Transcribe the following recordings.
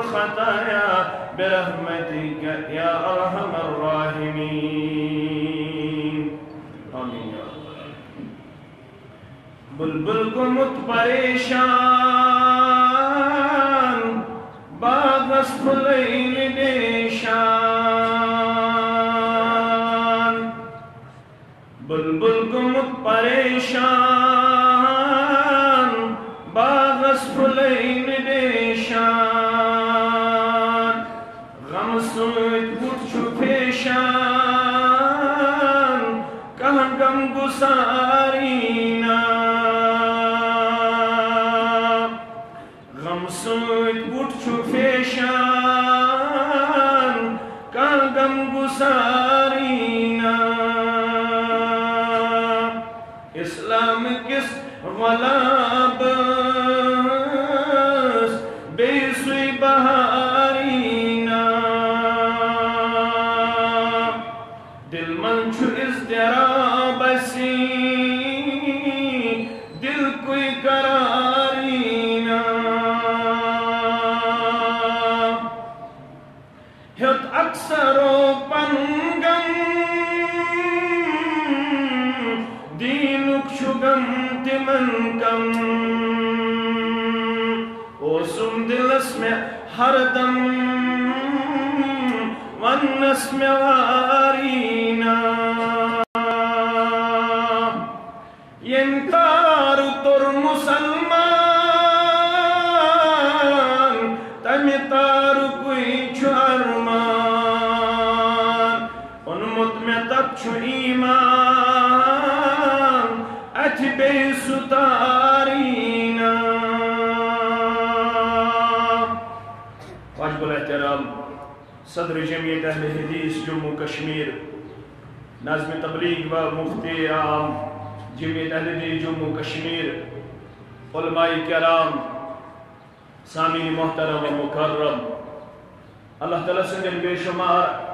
الخطايا برحمتك يا أرحم الراحمين. آمين بلبل کو مت پریشان باغ اس لیل نشان. بلبل کو مت پریشان باغ اس غم سویت بوت چھو پیشان کہاں غم گسارینا غم سویت بوت چھو پیشان کہاں غم گسارینا اسلام کس غلابس من چھو ازدراب اسی دل کوئی قرارینا ہت اکثر و پنگم دینک شگم تمن کم۔ او سم دلس میں ہر دم ونس میں وارینا چھو ایمان اتھ بے ستارینا۔ واجب الاحترام، صدر جمعیت اہل حدیث، جموں، کشمیر، نظم تبلیغ و مفتی عام، جمعیت اہل حدیث جموں، کشمیر، علماء کرام، سامعین محترم و مکرم۔ اللہ تعالیٰ سندن بے شمار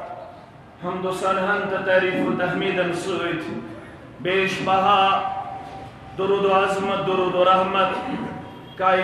حمد و سنہن تا تعریف و تحمیدن سویت بیش بہا، درود و عظمت، درود و رحمت. کائن